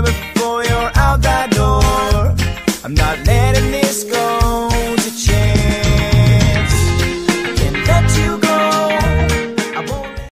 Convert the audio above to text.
never